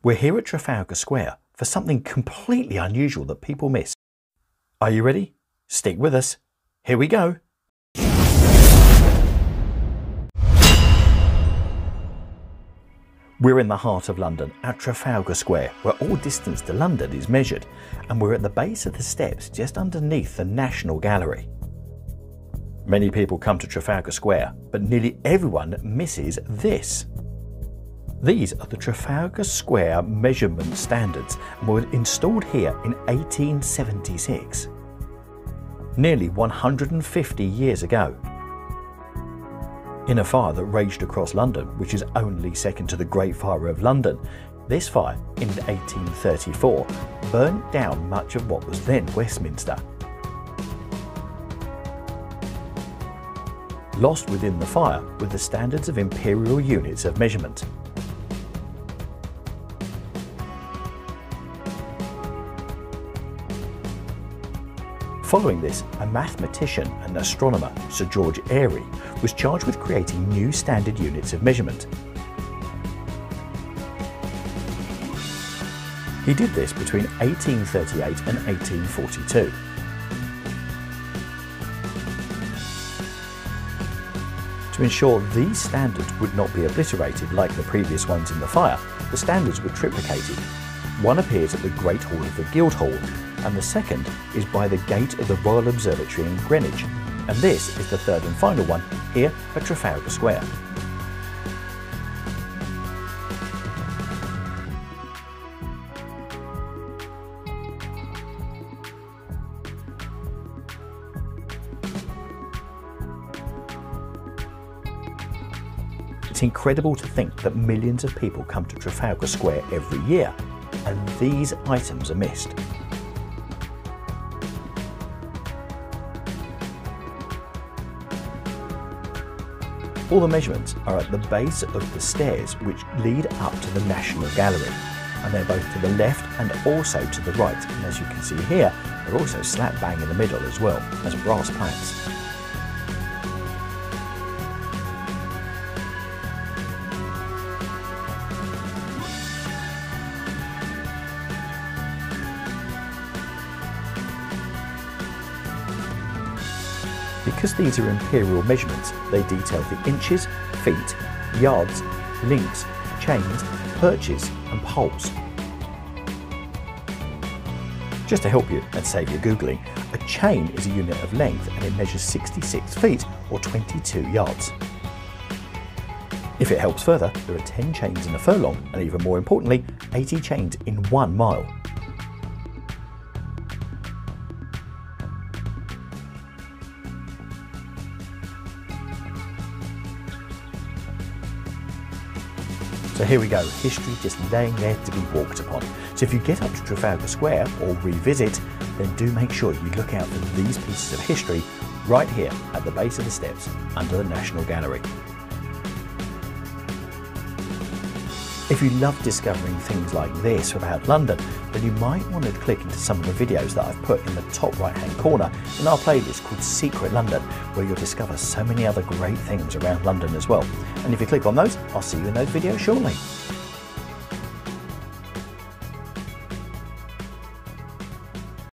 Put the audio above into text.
We're here at Trafalgar Square for something completely unusual that people miss. Are you ready? Stick with us. Here we go. We're in the heart of London at Trafalgar Square, where all distance to London is measured, and we're at the base of the steps just underneath the National Gallery. Many people come to Trafalgar Square, but nearly everyone misses this. These are the Trafalgar Square measurement standards and were installed here in 1876. Nearly 150 years ago. In a fire that raged across London, which is only second to the Great Fire of London, this fire in 1834 burnt down much of what was then Westminster. Lost within the fire were the standards of imperial units of measurement. Following this, a mathematician and astronomer, Sir George Airy, was charged with creating new standard units of measurement. He did this between 1838 and 1842. To ensure these standards would not be obliterated like the previous ones in the fire, the standards were triplicated. One appears at the Great Hall of the Guildhall and the second is by the gate of the Royal Observatory in Greenwich, and this is the third and final one here at Trafalgar Square. It's incredible to think that millions of people come to Trafalgar Square every year, and these items are missed. All the measurements are at the base of the stairs which lead up to the National Gallery and they're both to the left and also to the right and as you can see here they're also slap bang in the middle as well as brass plaques. Because these are imperial measurements, they detail the inches, feet, yards, links, chains, perches and poles. Just to help you and save you googling, a chain is a unit of length and it measures 66 feet or 22 yards. If it helps further, there are 10 chains in a furlong and even more importantly, 80 chains in one mile. So here we go, history just laying there to be walked upon. So if you get up to Trafalgar Square or revisit, then do make sure you look out for these pieces of history right here at the base of the steps under the National Gallery. If you love discovering things like this about London, then you might want to click into some of the videos that I've put in the top right hand corner in our playlist called Secret London, where you'll discover so many other great things around London as well. And if you click on those, I'll see you in those videos shortly.